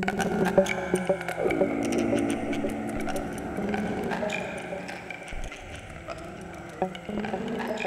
Thank you.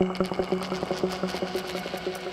インパクトインパクトインパクトインパクト。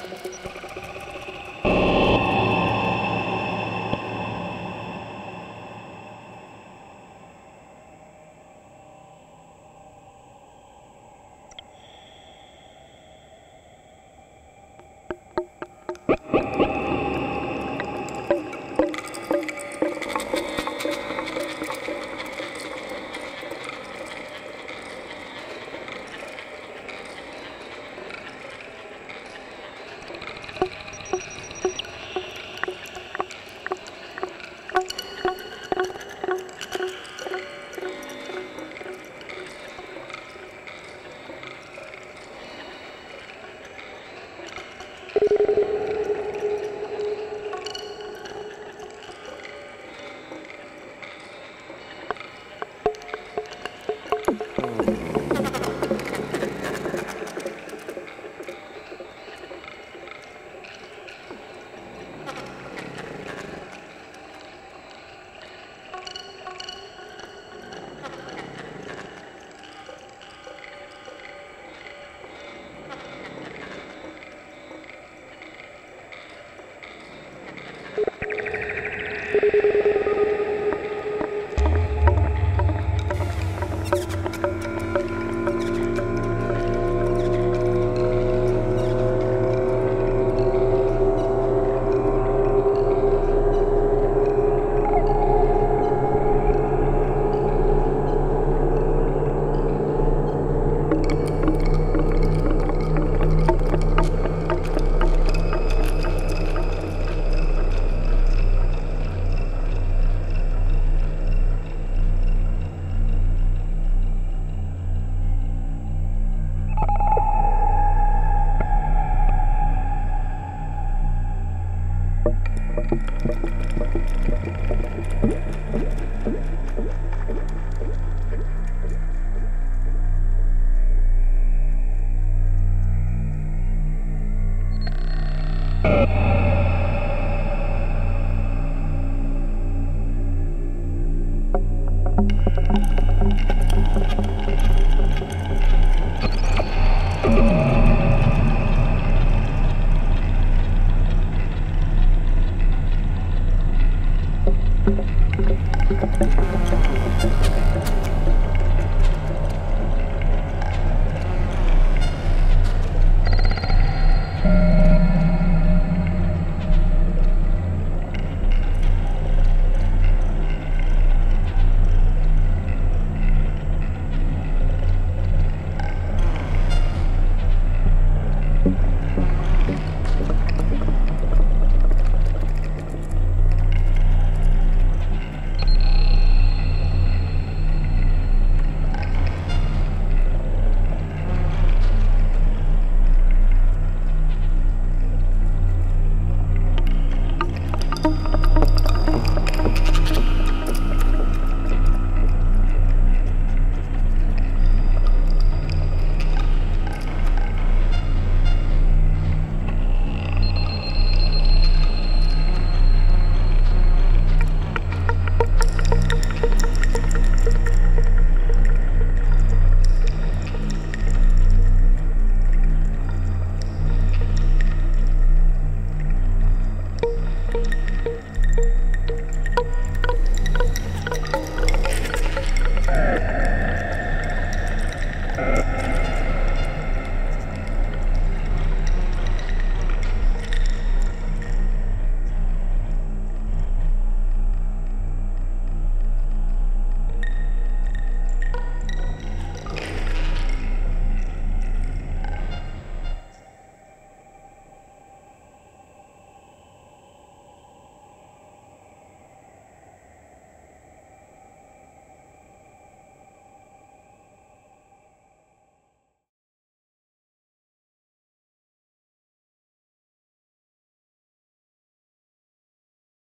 you